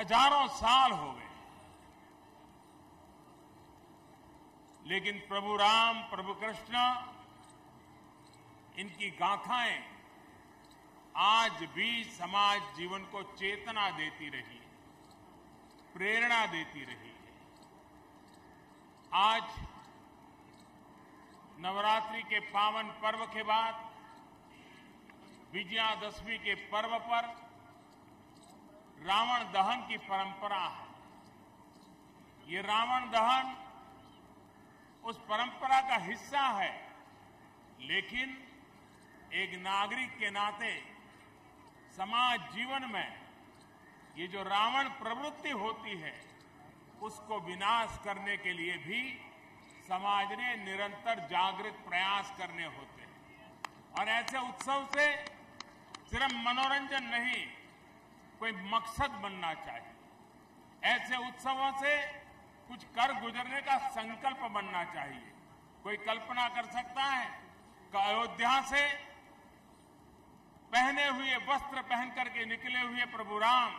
हज़ारों साल हो गए। लेकिन प्रभु राम, प्रभु कृष्ण, इनकी गाथाएँ आज भी समाज जीवन को चेतना देती रही प्रेरणा देती रही है। आज नवरात्रि के पावन पर्व के बाद, विजयादशमी के पर्व पर रावण दहन की परंपरा है। ये रावण दहन उस परंपरा का हिस्सा है, लेकिन एक नागरिक के नाते समाज जीवन में ये जो रावण प्रवृत्ति होती है, उसको विनाश करने के लिए भी समाज ने निरंतर जागृत प्रयास करने होते हैं। और ऐसे उत्सव से सिर्फ़ मनोरंजन नहीं कोई मकसद बनना चाहिए। ऐसे उत्सवों से कुछ कर गुजरने का संकल्प बनना चाहिए। कोई कल्पना कर सकता है कि अयोध्या से पहने हुए वस्त्र पहन करके निकले हुए प्रभु राम,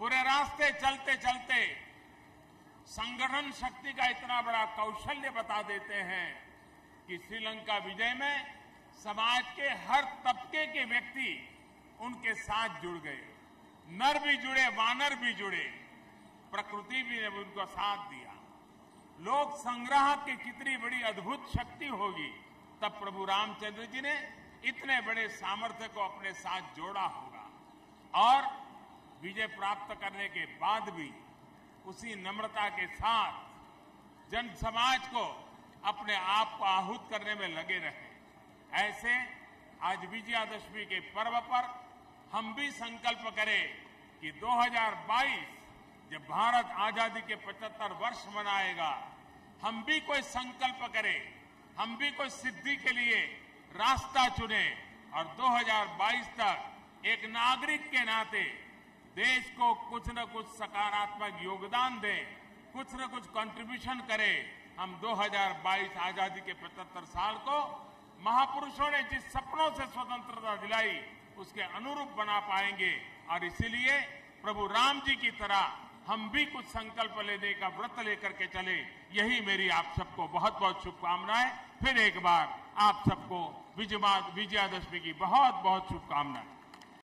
पूरे रास्ते चलते चलते संगठन शक्ति का इतना बड़ा कौशल्य बता देते हैं कि श्रीलंका विजय में समाज के हर तबके के व्यक्ति उनके साथ जुड़ गए। नर भी जुड़े, वानर भी जुड़े। प्रकृति भी ने उनको साथ दिया। लोक संग्रह की कितनी बड़ी अद्भुत शक्ति होगी, तब प्रभु रामचंद्र जी ने इतने बड़े सामर्थ्य को अपने साथ जोड़ा होगा। और विजय प्राप्त करने के बाद भी उसी नम्रता के साथ जन समाज को अपने आप को आहूत करने में लगे रहे। ऐसे आज विजयादशमी के पर्व पर हम भी संकल्प करें कि 2022 जब भारत आज़ादी के 75 वर्ष मनाएगा, हम भी कोई संकल्प करें, हम भी कोई सिद्धि के लिए रास्ता चुने और 2022 तक एक नागरिक के नाते देश को कुछ न कुछ सकारात्मक योगदान दें, कुछ न कुछ कंट्रीब्यूशन करें। हम 2022 आज़ादी के 75 साल को महापुरुषों ने जिस सपनों से स्वतंत्रता दिलाई उसके अनुरूप बना पाएँगे। और इसीलिए प्रभु राम जी की तरह हम भी कुछ संकल्प लेने का व्रत लेकर के चले। यही मेरी आप सबको बहुत बहुत शुभकामनाएँ। फिर एक बार आप सबको विजयादशमी की बहुत बहुत शुभकामनाएँ।